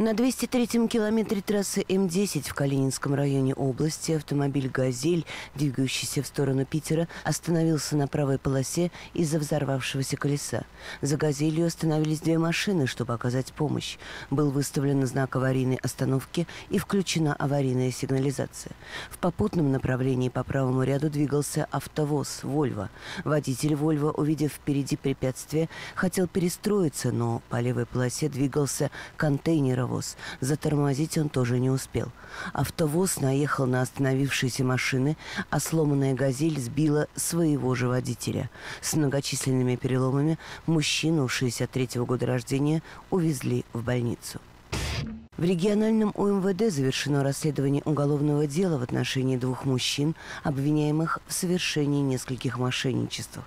На 203-м километре трассы М10 в Калининском районе области автомобиль «Газель», двигающийся в сторону Питера, остановился на правой полосе из-за взорвавшегося колеса. За «Газелью» остановились две машины, чтобы оказать помощь. Был выставлен знак аварийной остановки и включена аварийная сигнализация. В попутном направлении по правому ряду двигался автовоз «Вольво». Водитель «Вольво», увидев впереди препятствие, хотел перестроиться, но по левой полосе двигался контейнер паровоз. Затормозить он тоже не успел. Автовоз наехал на остановившиеся машины, а сломанная «Газель» сбила своего же водителя. С многочисленными переломами мужчину 63-го года рождения увезли в больницу. В региональном УМВД завершено расследование уголовного дела в отношении двух мужчин, обвиняемых в совершении нескольких мошенничеств.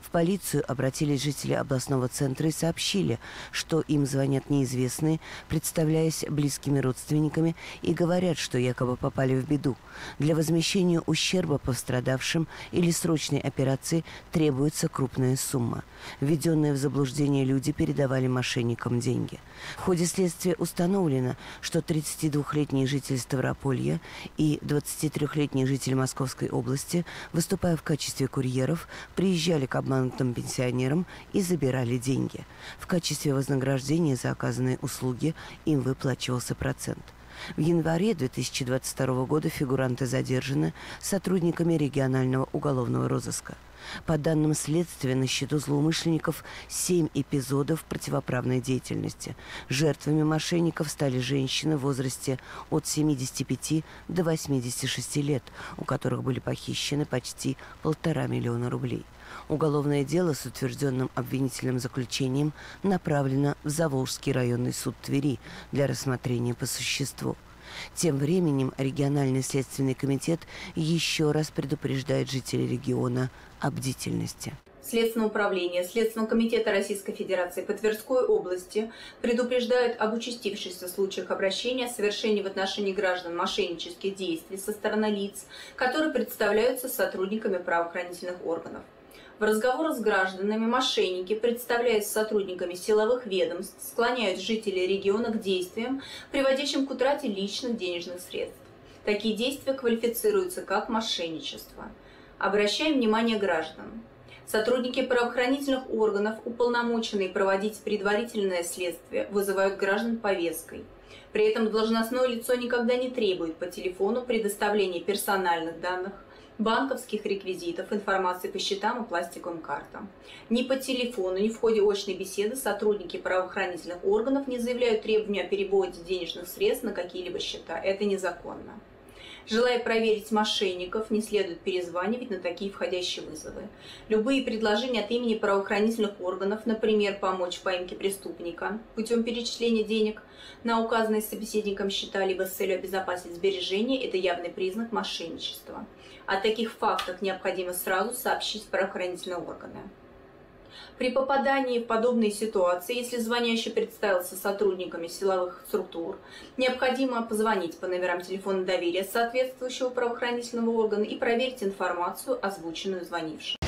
В полицию обратились жители областного центра и сообщили, что им звонят неизвестные, представляясь близкими родственниками и говорят, что якобы попали в беду. Для возмещения ущерба пострадавшим или срочной операции требуется крупная сумма. Введенные в заблуждение люди передавали мошенникам деньги. В ходе следствия установлено, что 32-летний житель Ставрополья и 23-летний житель Московской области, выступая в качестве курьеров, приезжали к обманутым пенсионерам и забирали деньги. В качестве вознаграждения за оказанные услуги им выплачивался процент. В январе 2022 года фигуранты задержаны сотрудниками регионального уголовного розыска – по данным следствия, на счету злоумышленников семь эпизодов противоправной деятельности. Жертвами мошенников стали женщины в возрасте от 75 до 86 лет, у которых были похищены почти полтора миллиона рублей. Уголовное дело с утвержденным обвинительным заключением направлено в Заволжский районный суд Твери для рассмотрения по существу. Тем временем региональный следственный комитет еще раз предупреждает жителей региона о бдительности. Следственное управление Следственного комитета Российской Федерации по Тверской области предупреждают об участившихся случаях обращения совершении в отношении граждан мошеннических действий со стороны лиц, которые представляются сотрудниками правоохранительных органов. В разговорах с гражданами мошенники, представляясь сотрудниками силовых ведомств, склоняют жителей региона к действиям, приводящим к утрате личных денежных средств. Такие действия квалифицируются как мошенничество. Обращаем внимание граждан. Сотрудники правоохранительных органов, уполномоченные проводить предварительное следствие, вызывают граждан повесткой. При этом должностное лицо никогда не требует по телефону предоставления персональных данных, банковских реквизитов, информации по счетам и пластиковым картам. Ни по телефону, ни в ходе очной беседы сотрудники правоохранительных органов не заявляют требования о переводе денежных средств на какие-либо счета. Это незаконно. Желая проверить мошенников, не следует перезванивать на такие входящие вызовы. Любые предложения от имени правоохранительных органов, например, помочь в поимке преступника путем перечисления денег на указанные собеседником счета, либо с целью обезопасить сбережения, это явный признак мошенничества. О таких фактах необходимо сразу сообщить правоохранительные органы. При попадании в подобные ситуации, если звонящий представился сотрудниками силовых структур, необходимо позвонить по номерам телефона доверия соответствующего правоохранительного органа и проверить информацию, озвученную звонившим.